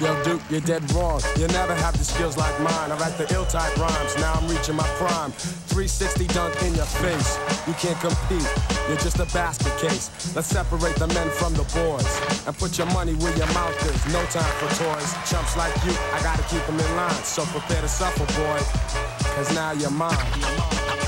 Yo, Duke, you're dead wrong. You'll never have the skills like mine. I write the ill type rhymes. Now I'm reaching my prime. 360 dunk in your face. You can't compete. You're just a basket case. Let's separate the men from the boys and put your money where your mouth is. No time for toys. Chumps like you, I gotta keep them in line. So prepare to suffer, boy. Cause now you're mine.